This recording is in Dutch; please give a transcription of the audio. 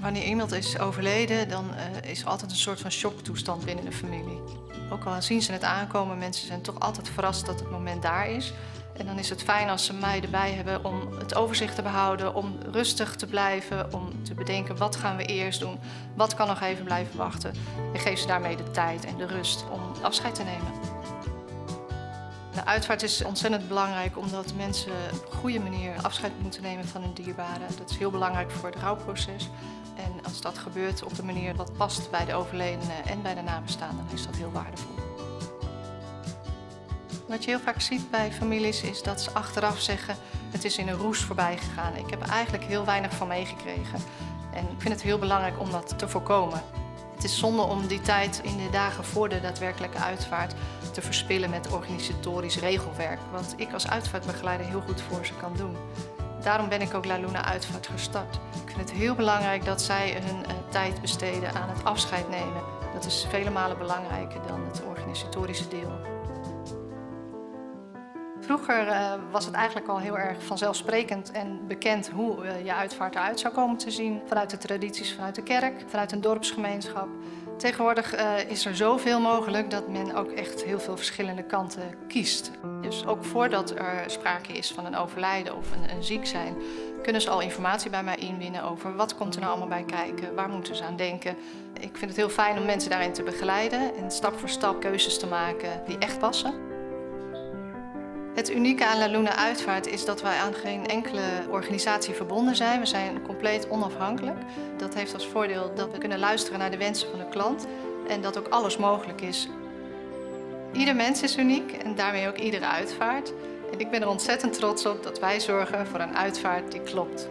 Wanneer iemand is overleden, dan uh, is er altijd een soort van shocktoestand binnen de familie. Ook al zien ze het aankomen, mensen zijn toch altijd verrast dat het moment daar is. En dan is het fijn als ze mij erbij hebben om het overzicht te behouden, om rustig te blijven, om te bedenken wat gaan we eerst doen, wat kan nog even blijven wachten. En geef ze daarmee de tijd en de rust om afscheid te nemen. De uitvaart is ontzettend belangrijk omdat mensen op een goede manier afscheid moeten nemen van hun dierbaren. Dat is heel belangrijk voor het rouwproces. Als dat gebeurt op de manier wat past bij de overledene en bij de nabestaanden, is dat heel waardevol. Wat je heel vaak ziet bij families is dat ze achteraf zeggen het is in een roes voorbij gegaan. Ik heb eigenlijk heel weinig van meegekregen. En ik vind het heel belangrijk om dat te voorkomen. Het is zonde om die tijd in de dagen voor de daadwerkelijke uitvaart te verspillen met organisatorisch regelwerk, wat ik als uitvaartbegeleider heel goed voor ze kan doen. Daarom ben ik ook La Luna Uitvaart gestart. Ik vind het heel belangrijk dat zij hun uh, tijd besteden aan het afscheid nemen. Dat is vele malen belangrijker dan het organisatorische deel. Vroeger uh, was het eigenlijk al heel erg vanzelfsprekend en bekend hoe uh, je uitvaart eruit zou komen te zien. Vanuit de tradities vanuit de kerk, vanuit een dorpsgemeenschap. Tegenwoordig uh, is er zoveel mogelijk dat men ook echt heel veel verschillende kanten kiest. Dus ook voordat er sprake is van een overlijden of een, een ziek zijn, kunnen ze al informatie bij mij inwinnen over wat komt er nou allemaal bij kijken, waar moeten ze aan denken. Ik vind het heel fijn om mensen daarin te begeleiden en stap voor stap keuzes te maken die echt passen. Het unieke aan La Luna Uitvaart is dat wij aan geen enkele organisatie verbonden zijn. We zijn compleet onafhankelijk. Dat heeft als voordeel dat we kunnen luisteren naar de wensen van de klant en dat ook alles mogelijk is. Ieder mens is uniek en daarmee ook iedere uitvaart. En ik ben er ontzettend trots op dat wij zorgen voor een uitvaart die klopt.